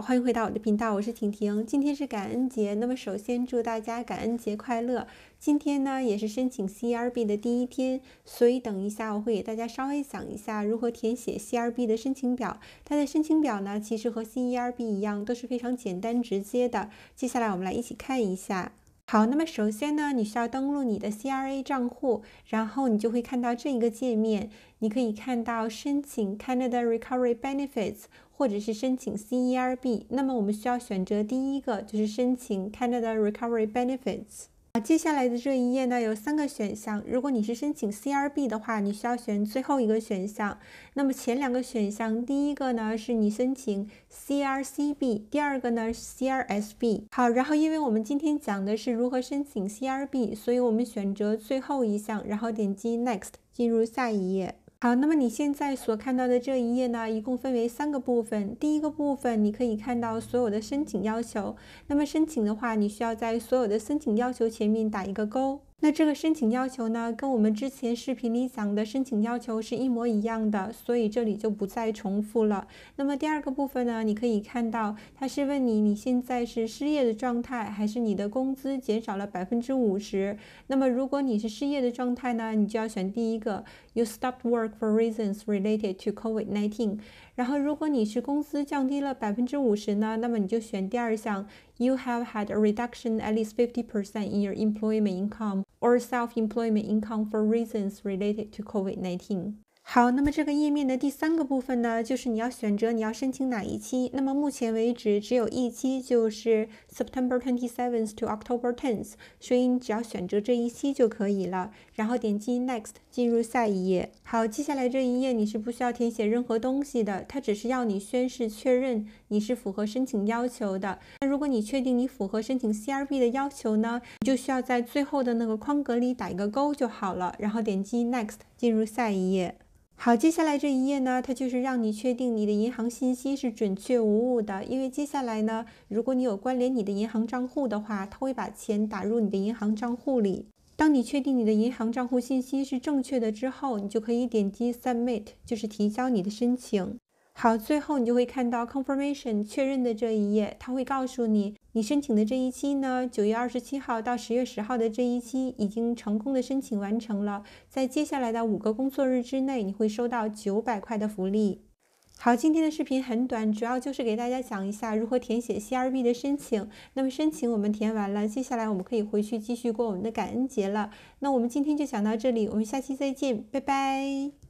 欢迎回到我的频道，我是婷婷。今天是感恩节，那么首先祝大家感恩节快乐。今天呢也是申请 CRB 的第一天，所以等一下我会给大家稍微讲一下如何填写 CRB 的申请表。它的申请表呢其实和 CERB 一样都是非常简单直接的。接下来我们来一起看一下。好，那么首先呢，你需要登录你的 CRA 账户，然后你就会看到这一个界面，你可以看到申请 Canada Recovery Benefits，或者是申请 CERB。那么我们需要选择第一个，就是申请 Canada Recovery Benefits。接下来的这一页呢，有三个选项。如果你是申请 CRB 的话，你需要选最后一个选项。那么前两个选项，第一个呢是你申请 CRCB，第二个呢是 CRSB。好，然后因为我们今天讲的是如何申请 CRB，所以我们选择最后一项，然后点击 Next，进入下一页。好，那么你现在所看到的这一页呢，一共分为三个部分。第一个部分，你可以看到所有的申请要求。那么申请的话，你需要在所有的申请要求前面打一个勾。那这个申请要求呢，跟我们之前视频里讲的申请要求是一模一样的，所以这里就不再重复了。那么第二个部分呢，你可以看到它是问你你现在是失业的状态，还是你的工资减少了百分之五十。那么如果你是失业的状态呢，你就要选第一个，You stopped work for reasons related to COVID-19。然后如果你是工资降低了百分之五十呢，那么你就选第二项，You have had a reduction at least fifty percent in your employment income or self-employment income for reasons related to COVID-19。 好，那么这个页面的第三个部分呢，就是你要选择你要申请哪一期。那么目前为止只有一期，就是 September twenty seventh to October tenth，所以你只要选择这一期就可以了。然后点击 Next，进入下一页。好，接下来这一页你是不需要填写任何东西的，它只是要你宣誓确认你是符合申请要求的。那如果你确定你符合申请 CRB 的要求呢，你就需要在最后的那个框格里打一个勾就好了。然后点击 Next，进入下一页。好，接下来这一页呢，它就是让你确定你的银行信息是准确无误的。因为接下来呢，如果你有关联你的银行账户的话，它会把钱打入你的银行账户里。当你确定你的银行账户信息是正确的之后，你就可以点击 Submit，就是提交你的申请。好，最后你就会看到 confirmation 确认的这一页，它会告诉你，你申请的这一期呢，九月二十七号到十月十号的这一期已经成功的申请完成了，在接下来的五个工作日之内，你会收到九百块的福利。好，今天的视频很短，主要就是给大家讲一下如何填写 CRB 的申请。那么申请我们填完了，接下来我们可以回去继续过我们的感恩节了。那我们今天就讲到这里，我们下期再见，拜拜。